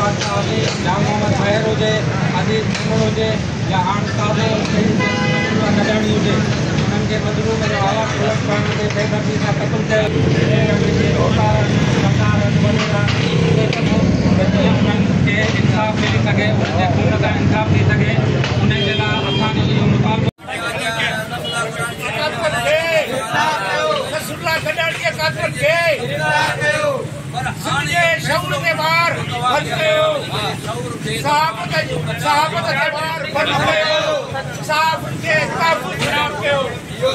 हुजे या मोहम्मद ज़ाहिर हुजे अज़ीज़ मेमण हुजे या हाणे साहिबु कढाणी हुजे उन्हनि खे मज़लूम जो आवाज़ बुलंद करण ते बेदर्दी सां क़तलु कयो उन्हनि खे इंसाफ़ मिली सघे उन्हनि जे खून सां इंसाफ़ थी सघे उन जे लाइ असांजो इहो मुतालबो रसूलुल्लाह खे ते कयो सहाबत सहाबत ते वार बंदि कयो साफ़ खे काबू ख़राब कयो